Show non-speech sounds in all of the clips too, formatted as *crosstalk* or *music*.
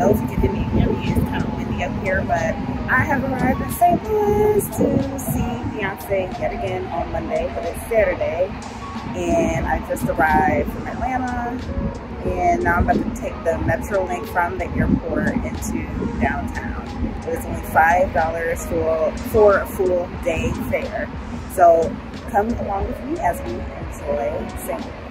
those who can hear me, it's kind of windy up here, but I have arrived in St. Louis to see Beyonce yet again on Monday, but it's Saturday. And I just arrived from Atlanta, and now I'm about to take the Metrolink from the airport into downtown. It was only $5 for, for a full day fare. So come along with me as we enjoy St. Louis.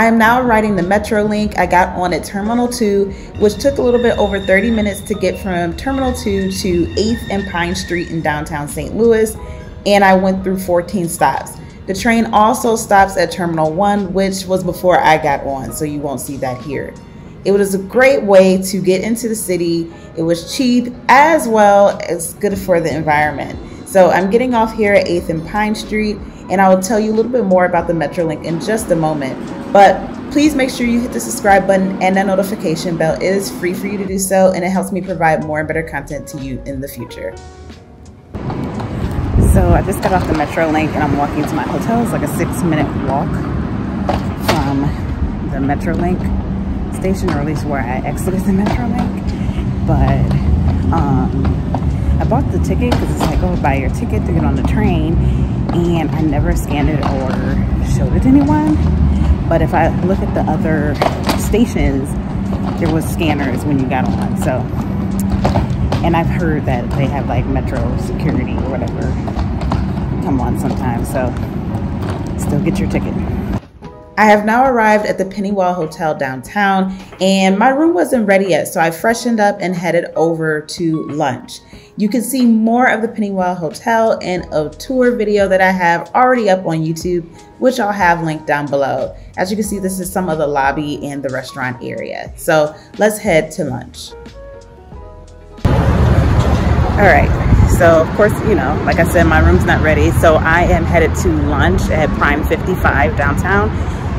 I am now riding the Metrolink. I got on at Terminal 2, which took a little bit over 30 minutes to get from Terminal 2 to 8th and Pine Street in downtown St. Louis, and I went through 14 stops. The train also stops at Terminal 1, which was before I got on, so you won't see that here. It was a great way to get into the city. It was cheap as well as good for the environment. So I'm getting off here at 8th and Pine Street, and I will tell you a little bit more about the Metrolink in just a moment. But please make sure you hit the subscribe button and that notification bell. It is free for you to do so, and it helps me provide more and better content to you in the future. So I just got off the Metrolink and I'm walking to my hotel. It's like a six minute walk from the Metrolink station, or at least where I exited the Metrolink. But um, I bought the ticket because it's like, oh, buy your ticket to get on the train. And I never scanned it or showed it to anyone. But if I look at the other stations, there was scanners when you got on. So, and I've heard that they have like metro security or whatever come on sometimes. So, still get your ticket. I have now arrived at the Pennywell Hotel downtown, and my room wasn't ready yet, so I freshened up and headed over to lunch. You can see more of the Pennywell Hotel in a tour video that I have already up on YouTube, which I'll have linked down below. As you can see, this is some of the lobby and the restaurant area. So let's head to lunch. All right, so of course, you know, like I said, my room's not ready. So I am headed to lunch at Prime 55 downtown.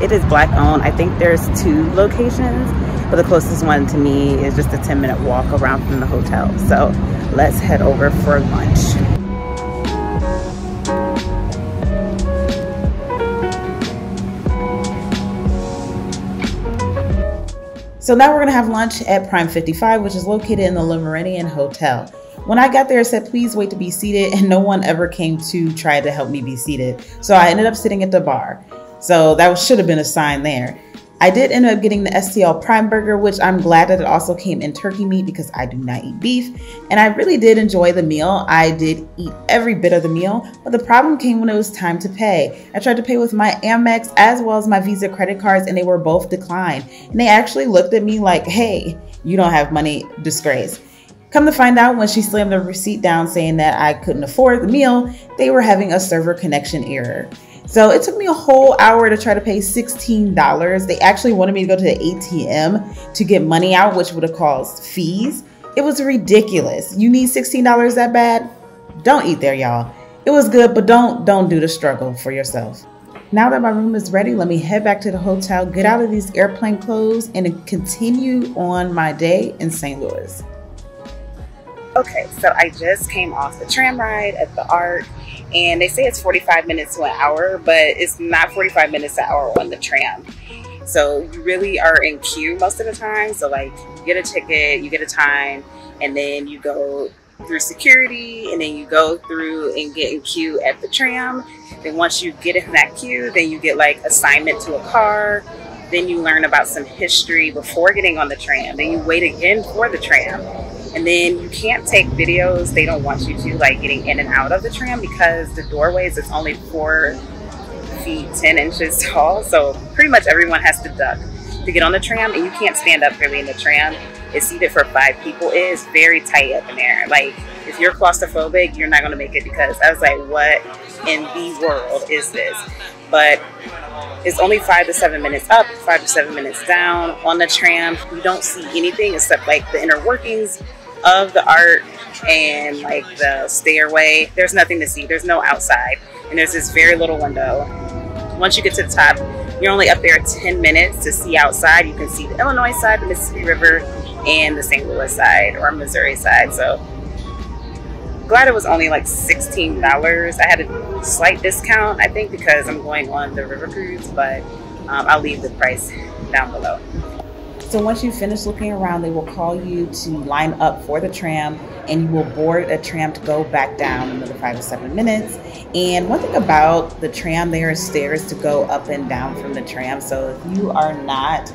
It is black owned. I think there's two locations, but the closest one to me is just a 10 minute walk around from the hotel. So let's head over for lunch. So now we're gonna have lunch at Prime 55, which is located in the Le Méridien Hotel. When I got there, it said, please wait to be seated, and no one ever came to try to help me be seated. So I ended up sitting at the bar. So that should have been a sign there. I did end up getting the STL Prime Burger, which I'm glad that it also came in turkey meat because I do not eat beef. And I really did enjoy the meal. I did eat every bit of the meal, but the problem came when it was time to pay. I tried to pay with my Amex as well as my Visa credit cards, and they were both declined. And they actually looked at me like, hey, you don't have money, disgrace. Come to find out, when she slammed the receipt down saying that I couldn't afford the meal, they were having a server connection error. So it took me a whole hour to try to pay $16. They actually wanted me to go to the ATM to get money out, which would have caused fees. It was ridiculous. You need $16 that bad? Don't eat there, y'all. It was good, but don't don't do the struggle for yourself. Now that my room is ready, let me head back to the hotel, get out of these airplane clothes, and continue on my day in St. Louis. Okay, so I just came off the tram ride at the Arc and they say it's 45 minutes to an hour, but it's not 45 minutes an hour on the tram. So you really are in queue most of the time. So like you get a ticket, you get a time, and then you go through security, and then you go through and get in queue at the tram. Then once you get in that queue, then you get like assignment to a car. Then you learn about some history before getting on the tram. Then you wait again for the tram and then you can't take videos. They don't want you to like getting in and out of the tram because the doorways is only four feet, 10 inches *laughs* tall. So pretty much everyone has to duck to get on the tram and you can't stand up really in the tram. It's seated for five people. It is very tight up in there. Like if you're claustrophobic, you're not to make it because I was like, what in the world is this? But it's only five to seven minutes up, five to seven minutes down on the tram. You don't see anything except like the inner workings of the Arc and like the stairway, there's nothing to see. There's no outside. And there's this very little window. Once you get to the top, You're only up there 10 minutes to see outside. You can see the Illinois side, the Mississippi River, and the St. Louis side or Missouri side. So glad it was only like $16. I had a slight discount, I think, because I'm going on the river cruise, but um, I'll leave the price down below. So once you finish looking around, they will call you to line up for the tram and you will board a tram to go back down another five to seven minutes. And one thing about the tram, there are stairs to go up and down from the tram. So if you are not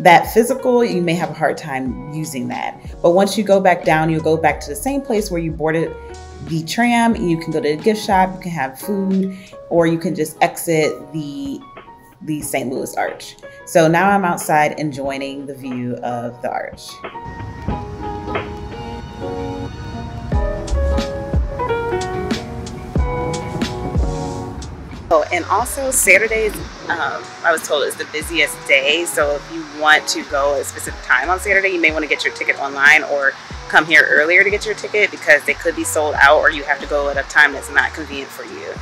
that physical, you may have a hard time using that. But once you go back down, you'll go back to the same place where you boarded the tram. You can go to the gift shop, you can have food, or you can just exit the the St. Louis Arch. So now I'm outside enjoying the view of the arch. Oh, and also Saturdays, um, I was told is the busiest day. So if you want to go at a specific time on Saturday, you may want to get your ticket online or come here earlier to get your ticket because they could be sold out or you have to go at a time that's not convenient for you.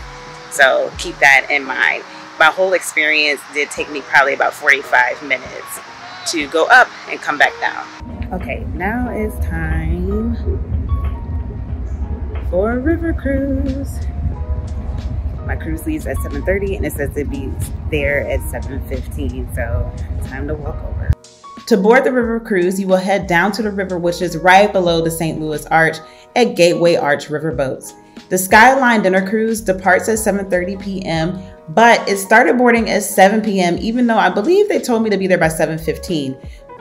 So keep that in mind my whole experience did take me probably about 45 minutes to go up and come back down. Okay, now it's time for a river cruise. My cruise leaves at 7.30 and it says to be there at 7.15, so time to walk over. To board the river cruise, you will head down to the river, which is right below the St. Louis Arch at Gateway Arch Riverboats. The Skyline Dinner Cruise departs at 7.30 p.m but it started boarding at 7 p.m., even though I believe they told me to be there by 7.15.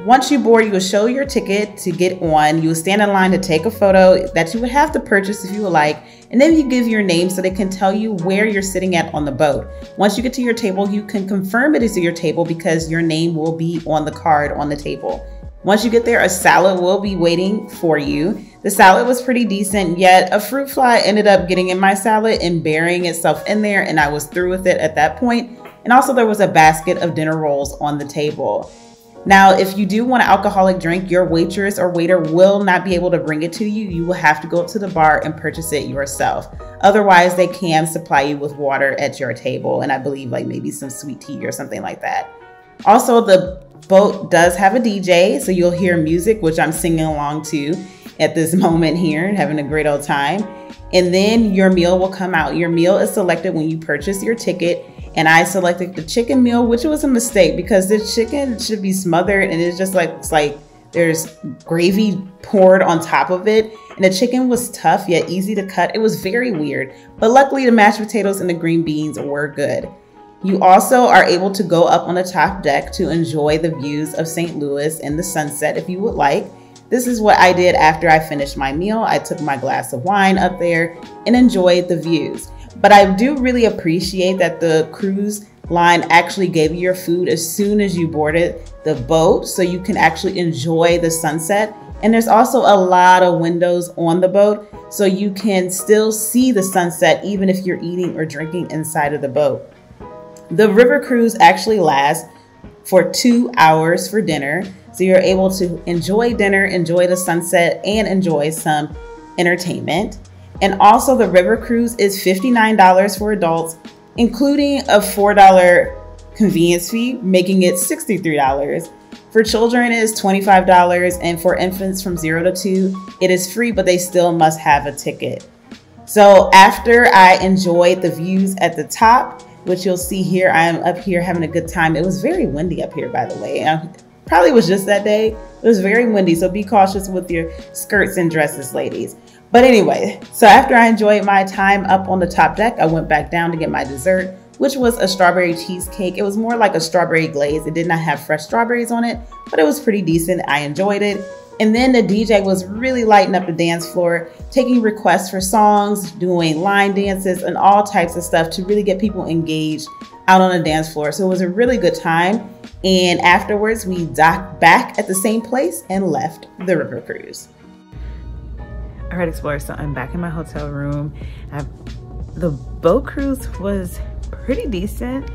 Once you board, you will show your ticket to get on. You will stand in line to take a photo that you would have to purchase if you would like. And then you give your name so they can tell you where you're sitting at on the boat. Once you get to your table, you can confirm it is your table because your name will be on the card on the table. Once you get there, a salad will be waiting for you. The salad was pretty decent, yet a fruit fly ended up getting in my salad and burying itself in there, and I was through with it at that point. And also, there was a basket of dinner rolls on the table. Now, if you do want an alcoholic drink, your waitress or waiter will not be able to bring it to you. You will have to go up to the bar and purchase it yourself. Otherwise, they can supply you with water at your table, and I believe like maybe some sweet tea or something like that. Also, the boat does have a DJ, so you'll hear music, which I'm singing along to at this *laughs* moment here and having a great old time. And then your meal will come out. Your meal is selected when you purchase your ticket. And I selected the chicken meal, which was a mistake because the chicken should be smothered and it's just like it's like there's gravy poured on top of it. And the chicken was tough yet easy to cut. It was very weird. But luckily the mashed potatoes and the green beans were good. You also are able to go up on the top deck to enjoy the views of St. Louis and the sunset if you would like. This is what I did after I finished my meal. I took my glass of wine up there and enjoyed the views. But I do really appreciate that the cruise line actually gave you your food as soon as you boarded the boat so you can actually enjoy the sunset. And there's also a lot of windows on the boat so you can still see the sunset even if you're eating or drinking inside of the boat. The river cruise actually lasts for two hours for dinner. So you're able to enjoy dinner, enjoy the sunset, and enjoy some entertainment. And also, the river cruise is $59 for adults, including a $4 convenience fee, making it $63. For children, it is $25, and for infants from zero to two, it is free, but they still must have a ticket. So, after I enjoyed the views at the top, which you'll see here. I'm up here having a good time. It was very windy up here, by the way. Um, probably was just that day. It was very windy, so be cautious with your skirts and dresses, ladies. But anyway, so after I enjoyed my time up on the top deck, I went back down to get my dessert, which was a strawberry cheesecake. It was more like a strawberry glaze. It did not have fresh strawberries on it, but it was pretty decent. I enjoyed it. And then the DJ was really lighting up the dance floor, taking requests for songs, doing line dances, and all types of stuff to really get people engaged out on the dance floor. So it was a really good time. And afterwards, we docked back at the same place and left the river cruise. All right, explorers, so I'm back in my hotel room. I've, the boat cruise was pretty decent.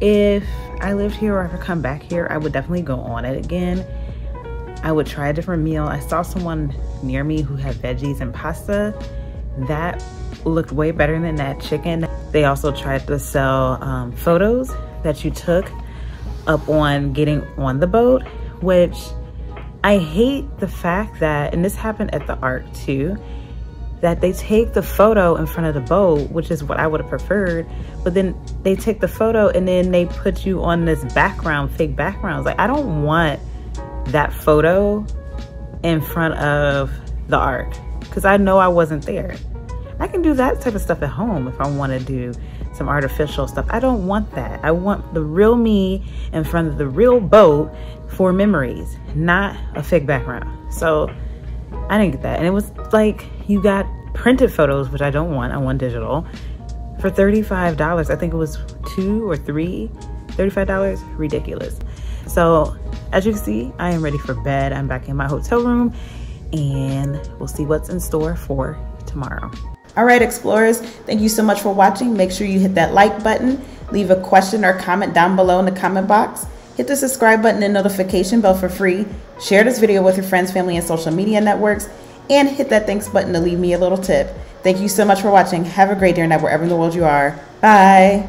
If I lived here or ever come back here, I would definitely go on it again. I would try a different meal. I saw someone near me who had veggies and pasta. That looked way better than that chicken. They also tried to sell um, photos that you took up on getting on the boat, which I hate the fact that, and this happened at the Ark too, that they take the photo in front of the boat, which is what I would have preferred, but then they take the photo and then they put you on this background, fake backgrounds. Like, I don't want that photo in front of the Ark because I know I wasn't there. I can do that type of stuff at home if I want to do some artificial stuff. I don't want that. I want the real me in front of the real boat for memories, not a fake background. So I didn't get that. And it was like you got printed photos, which I don't want. I want digital for $35. I think it was two or three. $35, ridiculous. So as you can see, I am ready for bed. I'm back in my hotel room and we'll see what's in store for tomorrow. All right, explorers, thank you so much for watching. Make sure you hit that like button, leave a question or comment down below in the comment box, hit the subscribe button and notification bell for free, share this video with your friends, family, and social media networks, and hit that thanks button to leave me a little tip. Thank you so much for watching. Have a great day or night wherever in the world you are. Bye.